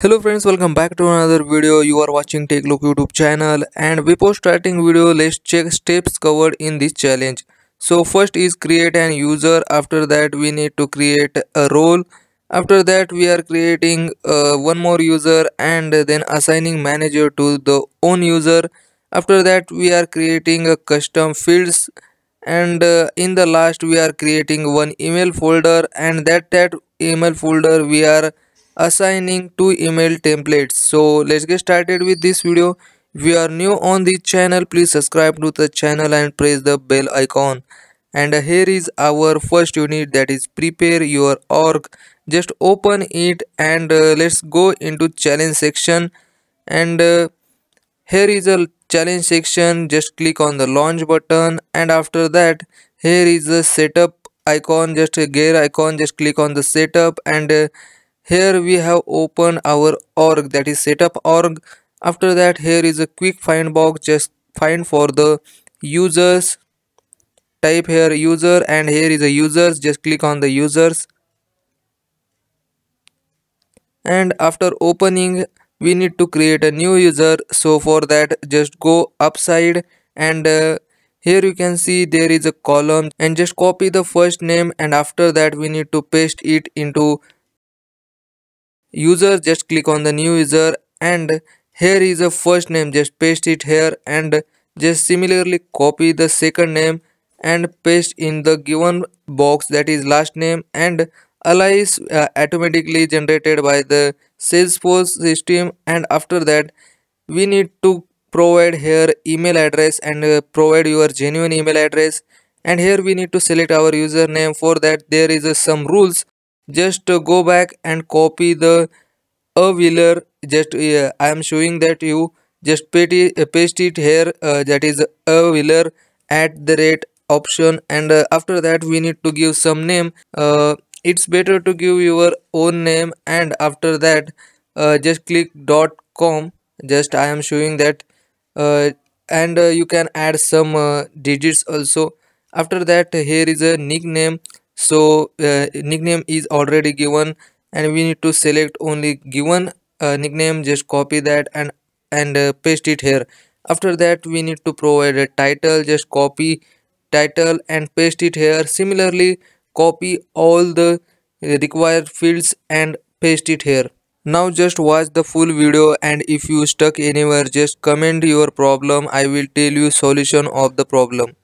Hello friends, welcome back to another video. You are watching Tech Lok YouTube channel and before starting video, let's check steps covered in this challenge. So first is create an user. After that, we need to create a role. After that, we are creating uh, one more user and then assigning manager to the own user. After that, we are creating a custom fields and uh, in the last we are creating one email folder and that that email folder we are assigning two email templates. So let's get started with this video. If you are new on the channel please subscribe to the channel and press the bell icon. And here is our first unit that is prepare your org. Just open it and uh, let's go into challenge section. And uh, here is a challenge section. Just click on the launch button. And after that here is the setup icon. Just a gear icon. Just click on the setup. And uh, here we have opened our org that is setup org. After that here is a quick find box just find for the users. Type here user and here is a users just click on the users. And after opening we need to create a new user. So for that just go upside and uh, here you can see there is a column. And just copy the first name and after that we need to paste it into user just click on the new user and here is a first name. Just paste it here and just similarly copy the second name and paste in the given box that is last name and alias uh, automatically generated by the salesforce system. And after that we need to provide here email address and uh, provide your genuine email address. And here we need to select our username. For that there is uh, some rules just uh, go back and copy the a wheeler just uh, i am showing that you just paste it, uh, paste it here uh, that is a wheeler at the rate option. And uh, after that we need to give some name. Uh, it's better to give your own name. And after that just click dot com. Just i am showing that and you can add some digits also. After that here is a nickname so uh, nickname is already given and we need to select only given uh, nickname just copy that and and uh, paste it here. After that we need to provide a title just copy title and paste it here. Similarly copy all the required fields and paste it here. Now just watch the full video and if you stuck anywhere just comment your problem. I will tell you solution of the problem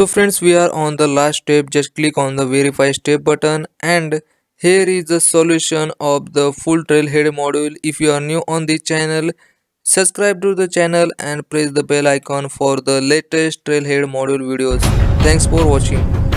so friends we are on the last step. Just click on the verify step button and here is the solution of the full trailhead module. If you are new on the channel subscribe to the channel and press the bell icon for the latest trailhead module videos. Thanks for watching